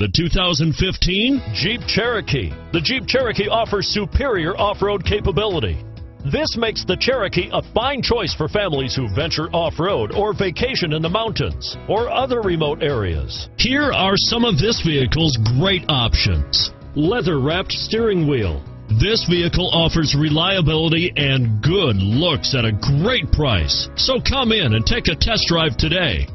The 2015 Jeep Cherokee. The Jeep Cherokee offers superior off-road capability. This makes the Cherokee a fine choice for families who venture off-road or vacation in the mountains or other remote areas. Here are some of this vehicle's great options. Leather-wrapped steering wheel. This vehicle offers reliability and good looks at a great price. So come in and take a test drive today.